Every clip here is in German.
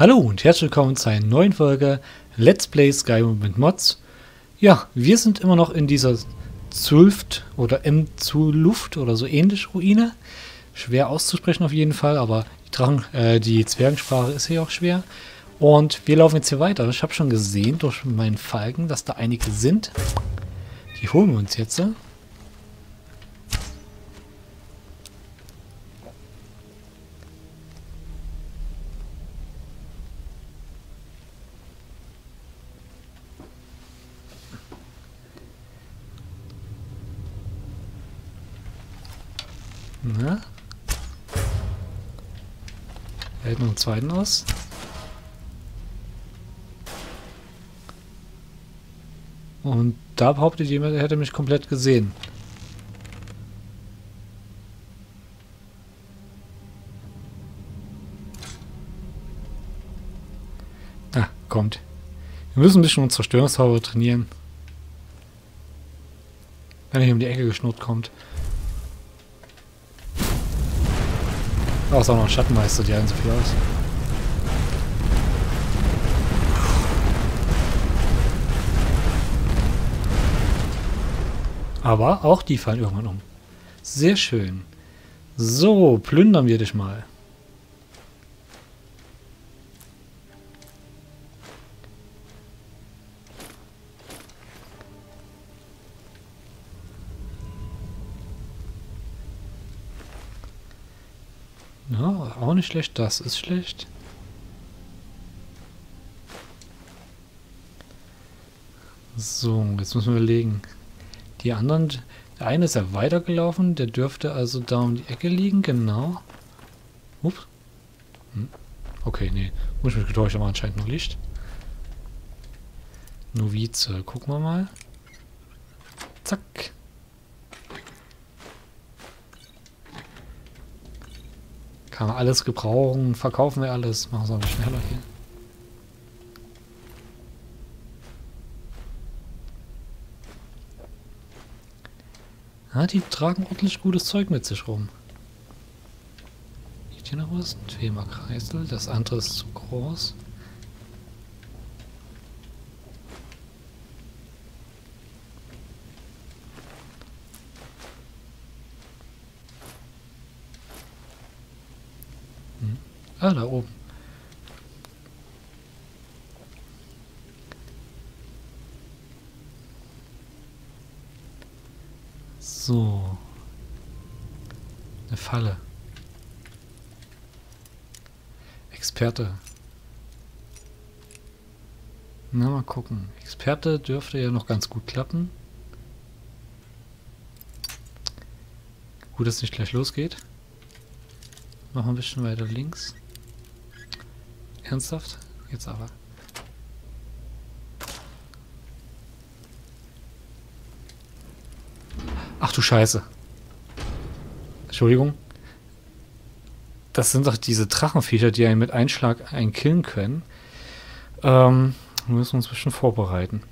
Hallo und herzlich willkommen zu einer neuen Folge Let's Play Skyrim mit Mods. Ja, wir sind immer noch in dieser Zulft oder M zu Luft oder so ähnlich Ruine. Schwer auszusprechen auf jeden Fall, aber die, Drachen, äh, die Zwergensprache ist hier auch schwer. Und wir laufen jetzt hier weiter. Ich habe schon gesehen durch meinen Falken, dass da einige sind. Die holen wir uns jetzt. Einen zweiten aus. Und da behauptet jemand, er hätte mich komplett gesehen. Ah, kommt. Wir müssen ein bisschen unsere Zerstörungszauber trainieren. Wenn er hier um die Ecke geschnurrt kommt. Oh, ist auch noch ein Schattenmeister, die halten so viel aus. Aber auch die fallen irgendwann um. Sehr schön. So, plündern wir dich mal. Nicht schlecht. Das ist schlecht. So, jetzt müssen wir überlegen. Die anderen, der eine ist ja weitergelaufen, der dürfte also da um die Ecke liegen, genau. Ups. Hm. Okay, nee, muss ich mich getäuscht haben, anscheinend noch Licht. Novize, gucken wir mal. Zack. Kann man alles gebrauchen, verkaufen wir alles. Machen wir es aber schneller hier. Ja, die tragen ordentlich gutes Zeug mit sich rum. Liegt hier noch was? Ein Thema Kreisel. Das andere ist zu groß. Hm. Ah, da oben. So. Eine Falle. Experte. Na, mal gucken. Experte dürfte ja noch ganz gut klappen. Gut, dass es nicht gleich losgeht. Noch ein bisschen weiter links. Ernsthaft? Jetzt aber. Ach du Scheiße. Entschuldigung. Das sind doch diese Drachenviecher, die einen mit Einschlag einen killen können. Ähm, wir müssen uns ein bisschen vorbereiten.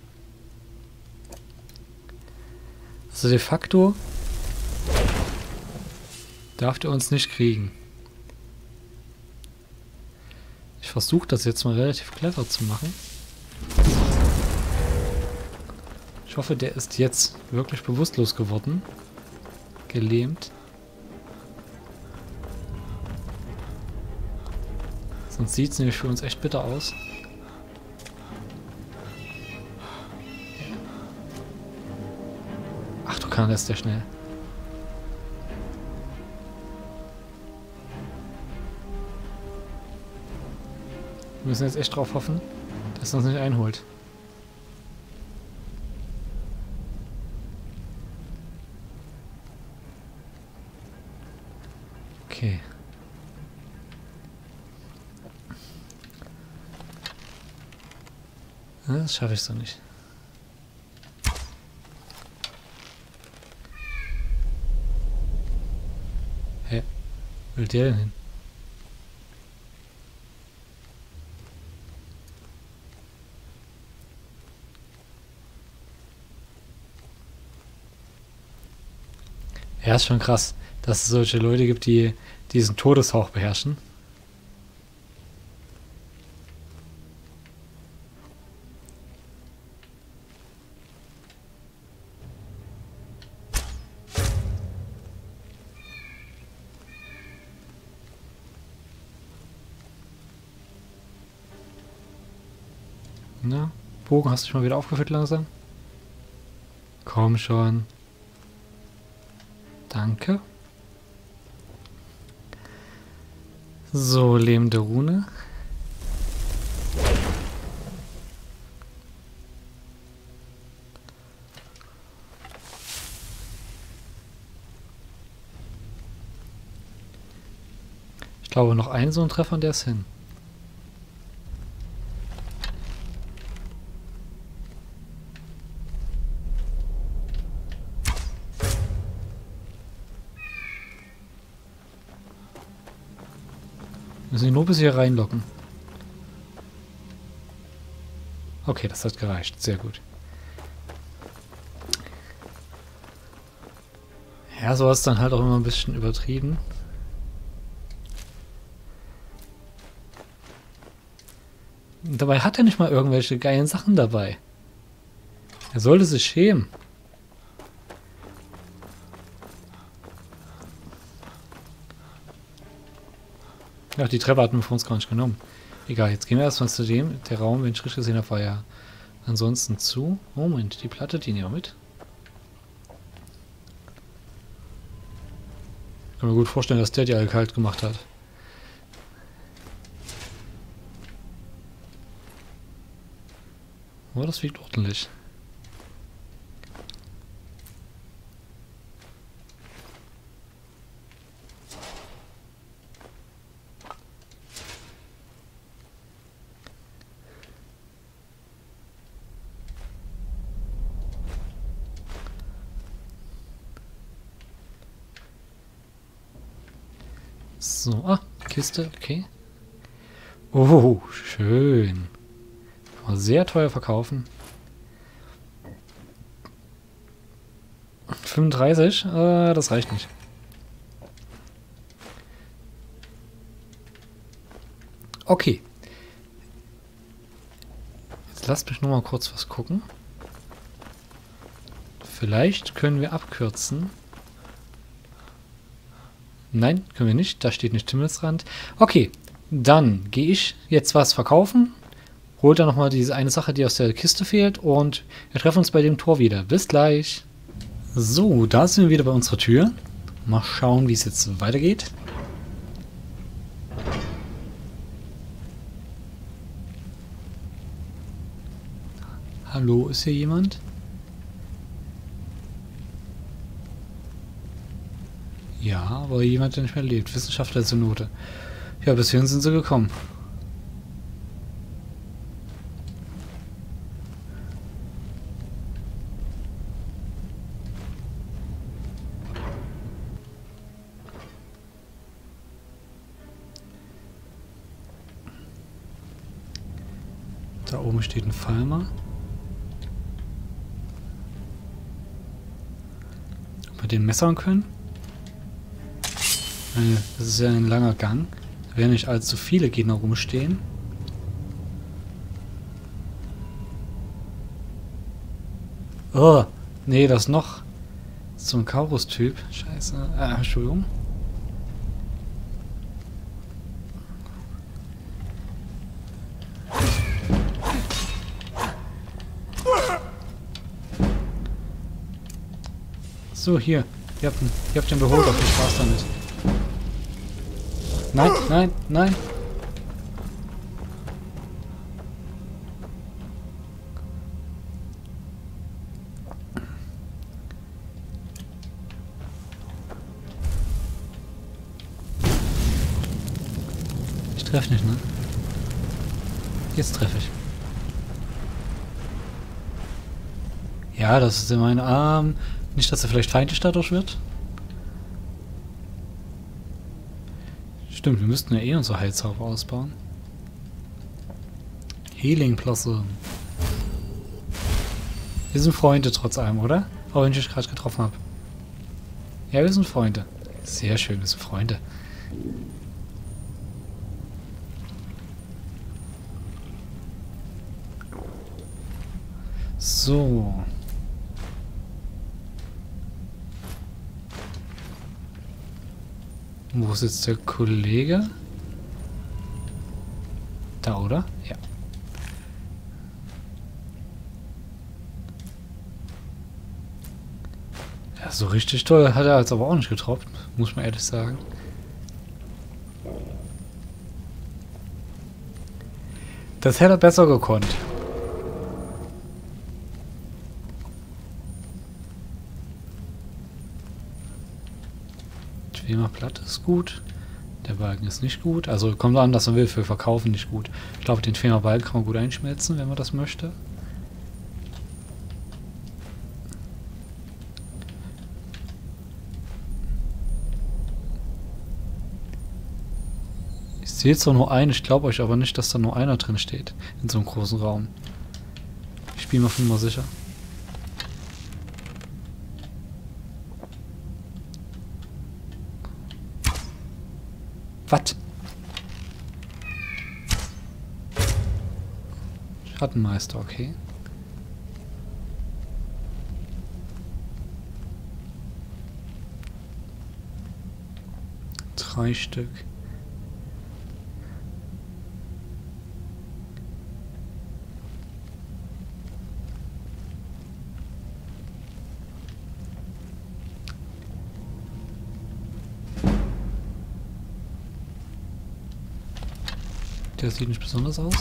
Also de facto darf der uns nicht kriegen. Ich versuche das jetzt mal relativ clever zu machen. Ich hoffe, der ist jetzt wirklich bewusstlos geworden. Gelähmt. Sonst sieht es nämlich für uns echt bitter aus. Ach du kannst der schnell. Wir müssen jetzt echt drauf hoffen, dass er uns nicht einholt. Okay. Das schaffe ich so nicht. Hä? Will der denn hin? Ja, ist schon krass, dass es solche Leute gibt, die diesen Todeshauch beherrschen. Na, Bogen hast du schon mal wieder aufgefüllt langsam? Komm schon. Danke. So, lebende Rune. Ich glaube, noch ein so ein Treffer und der ist hin. Bis hier reinlocken. Okay, das hat gereicht. Sehr gut. Ja, so ist dann halt auch immer ein bisschen übertrieben. Dabei hat er nicht mal irgendwelche geilen Sachen dabei. Er sollte sich schämen. Ja, die Treppe hatten wir für uns gar nicht genommen. Egal, jetzt gehen wir erstmal zu dem. Der Raum, wenn ich richtig gesehen habe, war ja ansonsten zu. Moment, die Platte, die nehmen wir mit. Ich kann mir gut vorstellen, dass der die alle kalt gemacht hat. Oh, das wiegt ordentlich. So, ah, Kiste, okay. Oh, schön. Kann sehr teuer verkaufen. 35? Äh, das reicht nicht. Okay. Jetzt lasst mich nur mal kurz was gucken. Vielleicht können wir abkürzen. Nein, können wir nicht. Da steht nicht Himmelsrand. Okay, dann gehe ich jetzt was verkaufen. Holt dann nochmal diese eine Sache, die aus der Kiste fehlt. Und wir treffen uns bei dem Tor wieder. Bis gleich. So, da sind wir wieder bei unserer Tür. Mal schauen, wie es jetzt weitergeht. Hallo, ist hier jemand? Ja, aber jemand, der nicht mehr lebt. Wissenschaftler zur Note. Ja, bis hierhin sind sie gekommen. Da oben steht ein Falmer. Ob wir den messern können? Das ist ja ein langer Gang. Da werden nicht allzu viele Gegner rumstehen. Oh, nee, das noch so ein Kaurus-Typ. Scheiße. Äh, Entschuldigung. So, hier. Ihr habt, ihr habt den Beholder. Viel Spaß damit. Nein, nein, nein. Ich treffe nicht, ne? Jetzt treffe ich. Ja, das ist in meinem Arm. Nicht, dass er vielleicht feindlich dadurch wird. Stimmt, wir müssten ja eh unsere Heilzauber ausbauen. Healing Blossom. Wir sind Freunde trotz allem, oder? Auch wenn ich dich gerade getroffen habe. Ja, wir sind Freunde. Sehr schön, wir sind Freunde. So. Wo sitzt der Kollege? Da, oder? Ja. Ja, so richtig toll hat er jetzt aber auch nicht getroffen, muss man ehrlich sagen. Das hätte er besser gekonnt. Gut. Der Balken ist nicht gut. Also kommt an, dass man will, für Verkaufen nicht gut. Ich glaube, den Schwemer Balken kann man gut einschmelzen, wenn man das möchte. Ich sehe zwar nur einen, ich glaube euch aber nicht, dass da nur einer drin steht. In so einem großen Raum. Ich spiele mal von mal sicher. Was? Schattenmeister, okay. Drei Stück. Der sieht nicht besonders aus.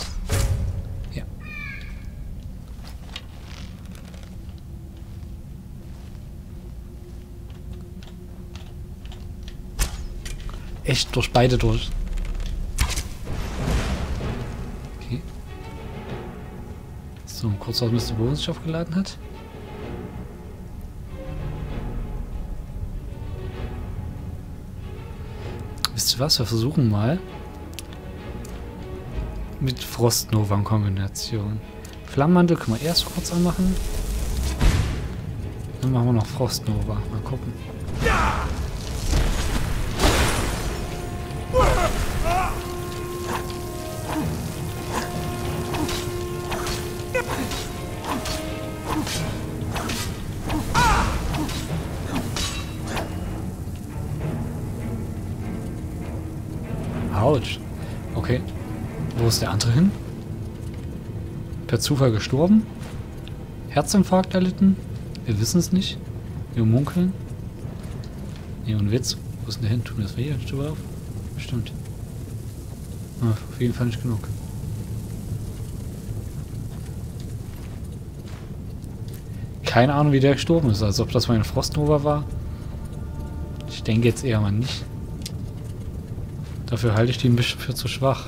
Ja. Echt durch beide durch. Okay. So, kurz was Mr. Bogen sich aufgeladen hat. Wisst ihr was? Wir versuchen mal mit Frostnova-Kombination. Flammenmantel können wir erst kurz anmachen. Dann machen wir noch Frostnova. Mal gucken. Autsch. Zufall gestorben? Herzinfarkt erlitten? Wir wissen es nicht. Wir munkeln. Nee, und Witz. Wo ist denn der hin? Tun wir das weh? Stube auf? Stimmt. Ah, auf jeden Fall nicht genug. Keine Ahnung, wie der gestorben ist. Als ob das mal ein Frostnova war. Ich denke jetzt eher mal nicht. Dafür halte ich die ein bisschen für zu schwach.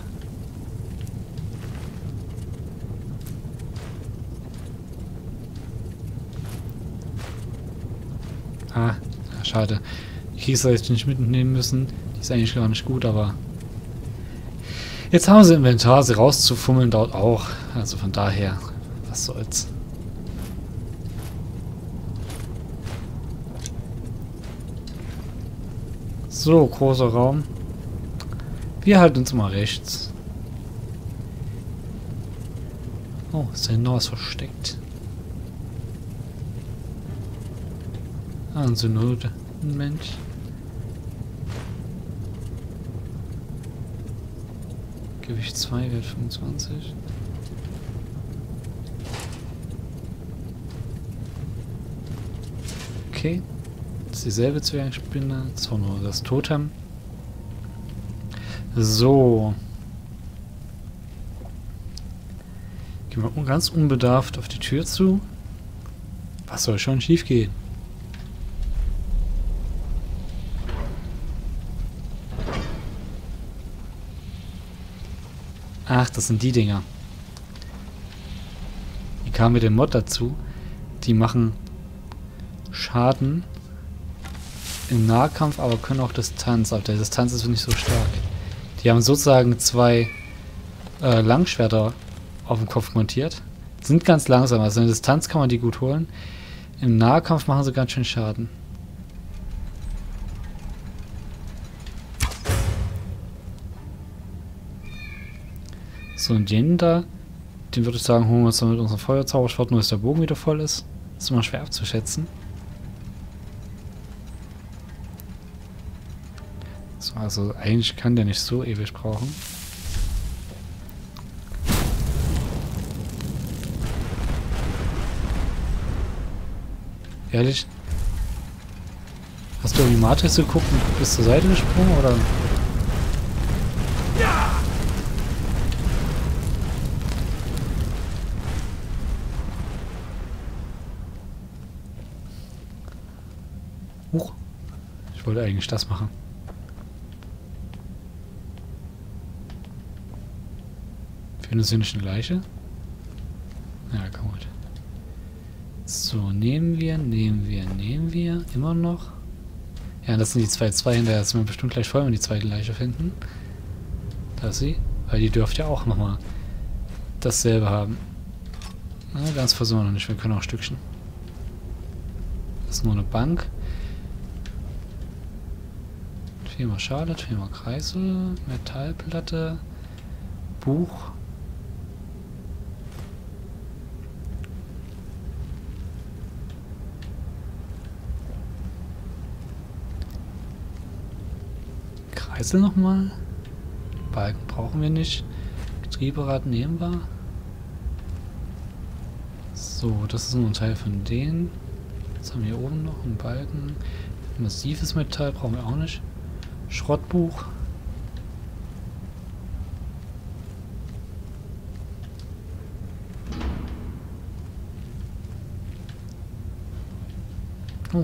Ah, schade. Die hätte ich nicht mitnehmen müssen. Die ist eigentlich gar nicht gut, aber... Jetzt haben sie Inventar, sie rauszufummeln dauert auch. Also von daher, was soll's. So, großer Raum. Wir halten uns mal rechts. Oh, ist da noch was versteckt? Ah, Synode. Mensch. Gewicht 2, Wert 25. Okay. Das ist dieselbe Zwergspinne. Das das Totem. So. Gehen wir ganz unbedarft auf die Tür zu. Was soll schon schief gehen? Ach, das sind die Dinger. Die kamen mit dem Mod dazu. Die machen Schaden im Nahkampf, aber können auch Distanz. Aber der Distanz ist nicht so stark. Die haben sozusagen zwei äh, Langschwerter auf dem Kopf montiert. Sind ganz langsam, also in der Distanz kann man die gut holen. Im Nahkampf machen sie ganz schön Schaden. So, und den da, den würde ich sagen, holen wir uns dann mit unserem Feuerzauberschwert, nur dass der Bogen wieder voll ist. Das ist immer schwer abzuschätzen. So, also eigentlich kann der nicht so ewig brauchen. Ehrlich? Hast du irgendwie Matrix geguckt und bist zur Seite gesprungen, oder? Huch. Ich wollte eigentlich das machen. Findest du nicht eine Leiche? Ja, gut. So, nehmen wir, nehmen wir, nehmen wir. Immer noch. Ja, das sind die zwei zwei hinterher. Das sind wir bestimmt gleich voll, wenn wir die zweite Leiche finden. Da ist sie. Weil die dürfte ja auch nochmal dasselbe haben. Na, ganz versuchen wir noch nicht. Wir können auch Stückchen. Das ist nur eine Bank. Viermal Charlotte, viermal Kreisel, Metallplatte, Buch. Kreisel nochmal. Balken brauchen wir nicht. Getrieberad nehmen wir. So, das ist nur ein Teil von denen. Jetzt haben wir hier oben noch einen Balken. Massives Metall brauchen wir auch nicht. Schrottbuch. Oh,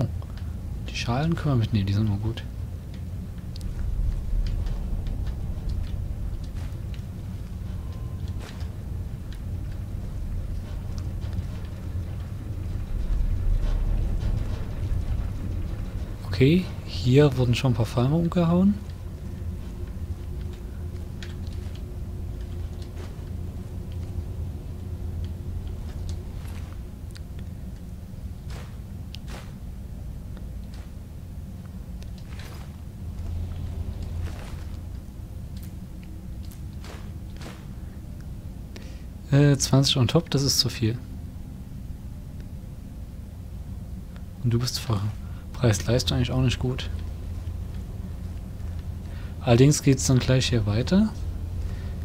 die Schalen können wir mitnehmen, die sind nur gut. Okay, hier wurden schon ein paar Fallen umgehauen. Äh, 20 on top, das ist zu viel. Und du bist Fahrer. Preis-Leistung eigentlich auch nicht gut. Allerdings geht es dann gleich hier weiter.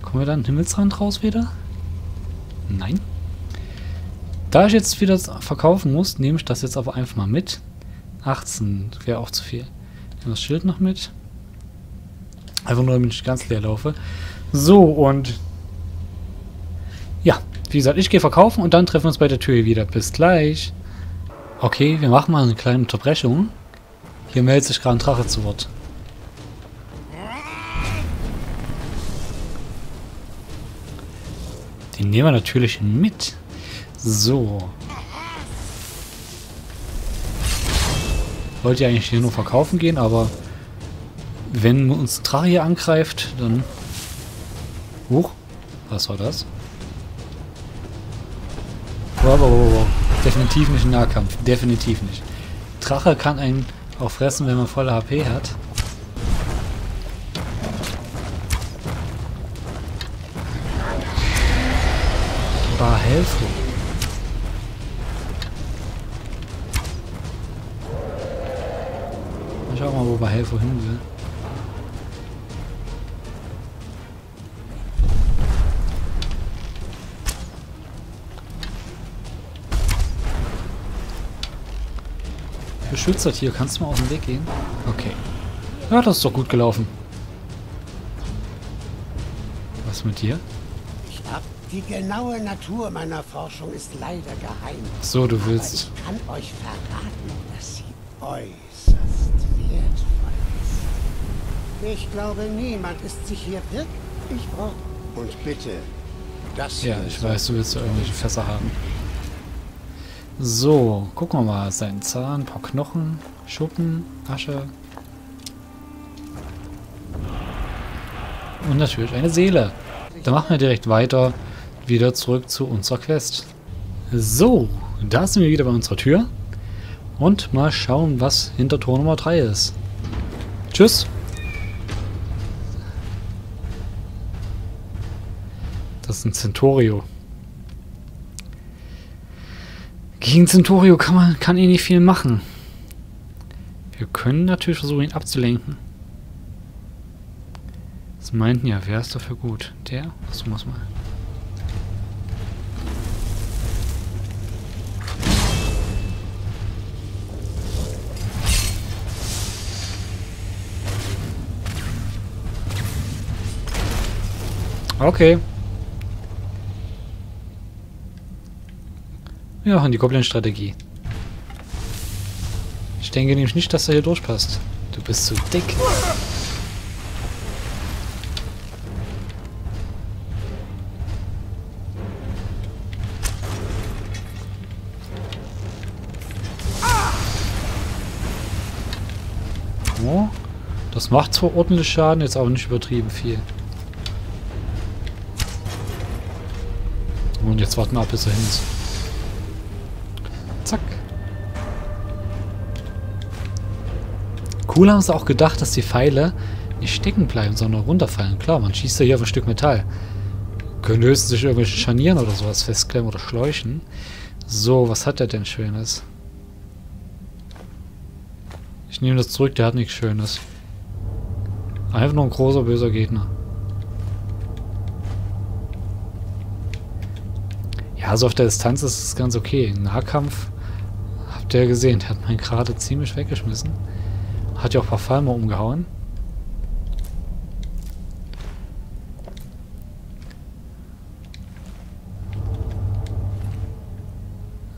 Kommen wir dann Himmelsrand raus wieder? Nein. Da ich jetzt wieder verkaufen muss, nehme ich das jetzt aber einfach mal mit. 18 wäre auch zu viel. Nehmen das Schild noch mit. Einfach nur, damit ich ganz leer laufe. So, und... Ja, wie gesagt, ich gehe verkaufen und dann treffen wir uns bei der Tür wieder. Bis gleich. Okay, wir machen mal eine kleine Unterbrechung. Hier meldet sich gerade ein Drache zu Wort. Den nehmen wir natürlich mit. So. Wollte ja eigentlich hier nur verkaufen gehen, aber wenn uns Drache hier angreift, dann... Huch, was war das? Wow, wow, wow, wow. Definitiv nicht ein Nahkampf. Definitiv nicht. Drache kann einen auch fressen, wenn man volle HP hat. War helfen. Schau mal, wo Bahelfo hin will. Beschützert hier, kannst du mal aus dem Weg gehen? Okay. Ja, das ist doch gut gelaufen. Was mit dir? Ich hab die genaue Natur meiner Forschung ist leider geheim. So, du willst. Aber ich kann euch verraten, dass sie äußerst wertvoll ist. Ich glaube, niemand ist sich hier wirklich braucht. Und bitte, das Ja, ich weiß, du willst ja irgendwelche Fässer haben. So, gucken wir mal. Sein Zahn, ein paar Knochen, Schuppen, Asche. Und natürlich eine Seele. Dann machen wir direkt weiter. Wieder zurück zu unserer Quest. So, da sind wir wieder bei unserer Tür. Und mal schauen, was hinter Tor Nummer 3 ist. Tschüss. Das ist ein Centurio. Gegen Centurio kann man kann eh nicht viel machen. Wir können natürlich versuchen, ihn abzulenken. Das meinten ja, wer ist dafür gut? Der? Das muss mal. Okay. Wir machen die Goblin-Strategie. Ich denke nämlich nicht, dass er hier durchpasst. Du bist zu dick. Oh, das macht zwar ordentlich Schaden, jetzt aber nicht übertrieben viel. Und jetzt warten wir ab, bis er hin ist. Cool haben sie auch gedacht, dass die Pfeile nicht stecken bleiben, sondern runterfallen. Klar, man schießt ja hier auf ein Stück Metall. Können höchstens sich irgendwelche Scharnieren oder sowas festklemmen oder schläuchen. So, was hat der denn Schönes? Ich nehme das zurück, der hat nichts Schönes. Einfach nur ein großer, böser Gegner. Ja, so also auf der Distanz ist es ganz okay. Nahkampf, habt ihr ja gesehen, der hat meinen gerade ziemlich weggeschmissen. Hat ja auch ein paar Falmer umgehauen.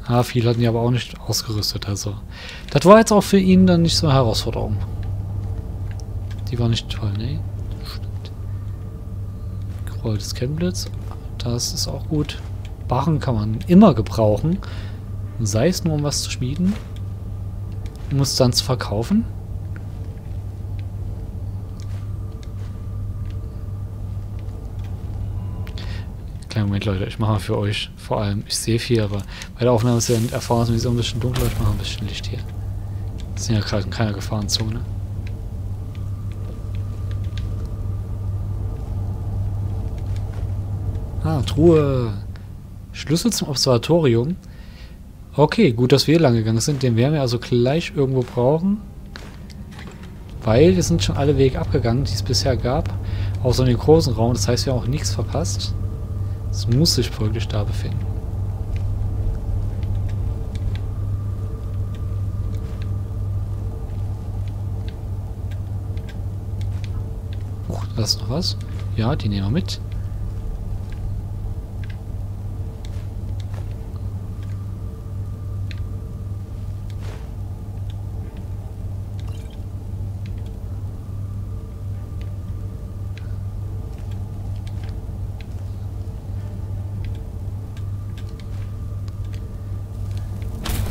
Ah, viele hatten ja aber auch nicht ausgerüstet, also. Das war jetzt auch für ihn dann nicht so eine Herausforderung. Die war nicht toll, ne? Stimmt. Gerolltes Kennblitz. Das ist auch gut. Barren kann man immer gebrauchen. Sei es nur, um was zu schmieden. Um es dann zu verkaufen. Kleinen Moment, Leute. Ich mache für euch vor allem. Ich sehe viel, aber bei der Aufnahme ist ja erfahrungsmäßig ein bisschen dunkler. Ich mache ein bisschen Licht hier. Wir sind ja gerade in keiner Gefahrenzone. Ah, Truhe. Schlüssel zum Observatorium. Okay, gut, dass wir lang gegangen sind. Den werden wir also gleich irgendwo brauchen. Weil wir sind schon alle Wege abgegangen, die es bisher gab. Außer in den großen Raum. Das heißt, wir haben auch nichts verpasst. Es muss sich folglich da befinden. Oh, da ist noch was. Ja, die nehmen wir mit.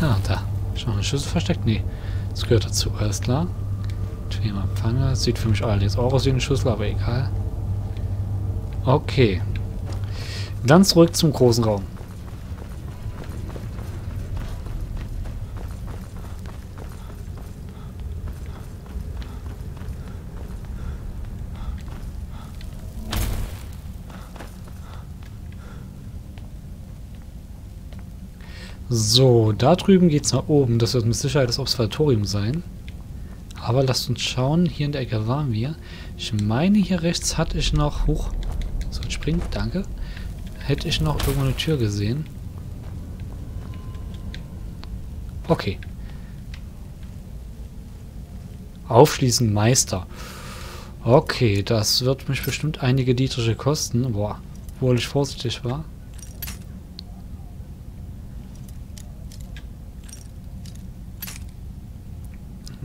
Ah, da. Schüssel versteckt? Nee. Das gehört dazu, alles klar. Thema Pfanne. Sieht für mich allerdings auch aus wie eine Schüssel, aber egal. Okay. Dann zurück zum großen Raum. So, da drüben geht es nach oben. Das wird mit Sicherheit das Observatorium sein. Aber lasst uns schauen. Hier in der Ecke waren wir. Ich meine, hier rechts hatte ich noch... Huch. So, springen. Danke. Hätte ich noch irgendwo eine Tür gesehen. Okay. Aufschließen Meister. Okay, das wird mich bestimmt einige Dietriche kosten. Boah, obwohl ich vorsichtig war.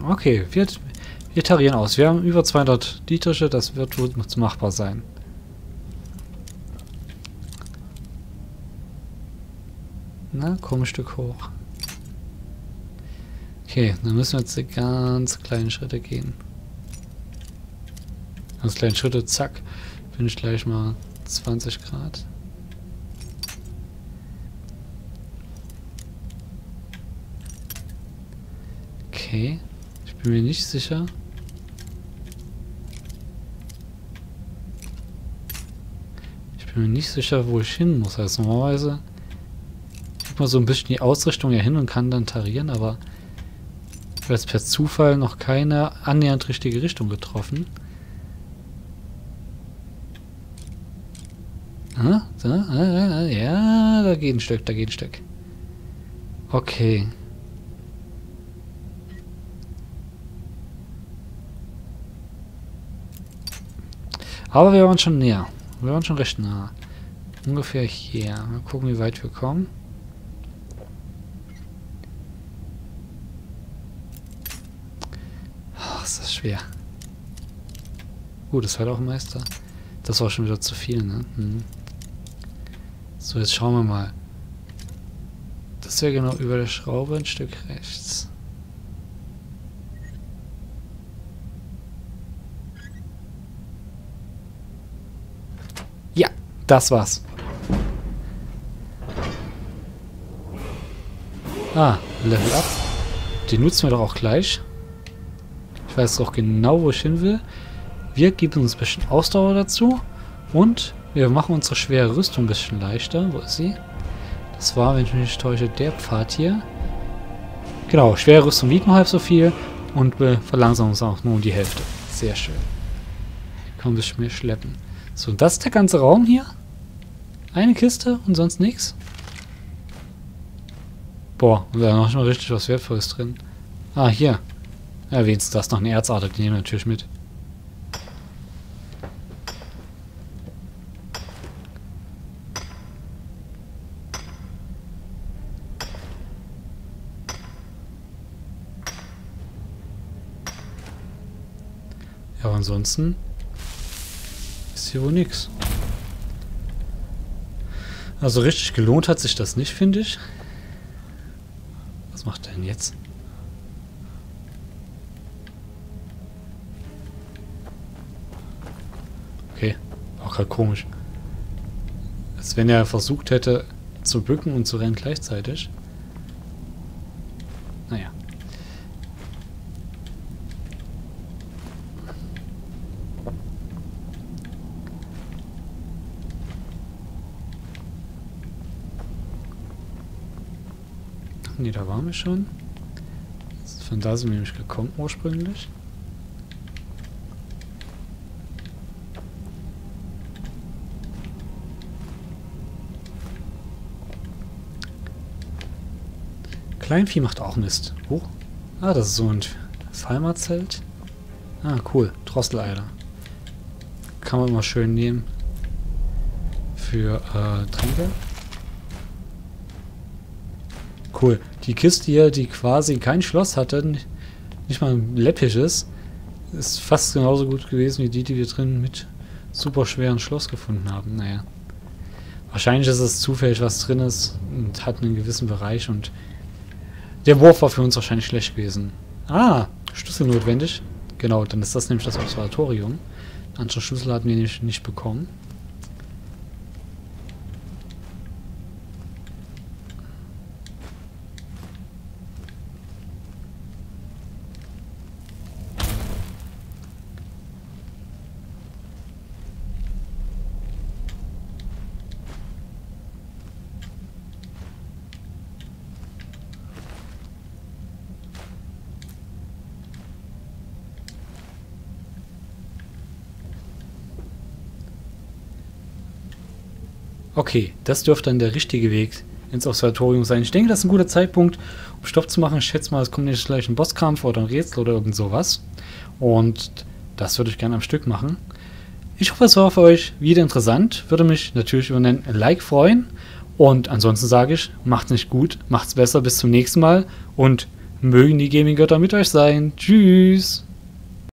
Okay, wir, wir tarieren aus. Wir haben über 200 Dietriche, das wird wohl machbar sein. Na, komm ein Stück hoch. Okay, dann müssen wir jetzt ganz kleine Schritte gehen. Ganz kleine Schritte, zack. Bin ich gleich mal 20 Grad. Okay bin mir nicht sicher. Ich bin mir nicht sicher, wo ich hin muss. Also normalerweise kriegt man so ein bisschen die Ausrichtung ja hin und kann dann tarieren, aber ich habe jetzt per Zufall noch keine annähernd richtige Richtung getroffen. Ah, da, ah, ja, da geht ein Stück, da geht ein Stück. Okay. Aber wir waren schon näher. Wir waren schon recht nah. Ungefähr hier. Mal gucken, wie weit wir kommen. Ach, ist das schwer. Uh, das war auch ein Meister. Das war schon wieder zu viel, ne? Hm. So, jetzt schauen wir mal. Das wäre genau über der Schraube ein Stück rechts. Ja, das war's. Ah, Level Up. Den nutzen wir doch auch gleich. Ich weiß auch genau, wo ich hin will. Wir geben uns ein bisschen Ausdauer dazu. Und wir machen unsere schwere Rüstung ein bisschen leichter. Wo ist sie? Das war, wenn ich mich nicht täusche, der Pfad hier. Genau, schwere Rüstung wiegt nur halb so viel. Und wir verlangsamen uns auch nur um die Hälfte. Sehr schön. Kann ein bisschen mehr schleppen. So, das ist der ganze Raum hier. Eine Kiste und sonst nichts. Boah, und da noch mal richtig was Wertvolles drin. Ah, hier. Erwähnst du das noch eine Erzader, die nehmen wir natürlich mit. Ja, aber ansonsten ist hier wohl nichts. Also richtig gelohnt hat sich das nicht, finde ich macht er denn jetzt? Okay, auch gerade komisch. Als wenn er versucht hätte zu bücken und zu rennen gleichzeitig. Naja. Nee, da waren wir schon. Von da sind wir nämlich gekommen ursprünglich. Kleinvieh macht auch Mist. Hoch. Ah, das ist so ein Falmerzelt. Ah, cool. Drosseleider. Kann man immer schön nehmen. Für äh, Tränke. Cool. Die Kiste hier, die quasi kein Schloss hatte, nicht mal ein läppisches, ist fast genauso gut gewesen wie die, die wir drin mit super schweren Schloss gefunden haben. Naja. Wahrscheinlich ist es zufällig, was drin ist und hat einen gewissen Bereich und der Wurf war für uns wahrscheinlich schlecht gewesen. Ah, Schlüssel notwendig. Genau, dann ist das nämlich das Observatorium. Andere Schlüssel hatten wir nicht, nicht bekommen. Okay, das dürfte dann der richtige Weg ins Observatorium sein. Ich denke, das ist ein guter Zeitpunkt, um Stopp zu machen. Ich schätze mal, es kommt jetzt gleich ein Bosskampf oder ein Rätsel oder irgend sowas. Und das würde ich gerne am Stück machen. Ich hoffe, es war für euch wieder interessant. Würde mich natürlich über einen Like freuen. Und ansonsten sage ich, macht's nicht gut, macht's besser, bis zum nächsten Mal und mögen die Gaming-Götter mit euch sein. Tschüss!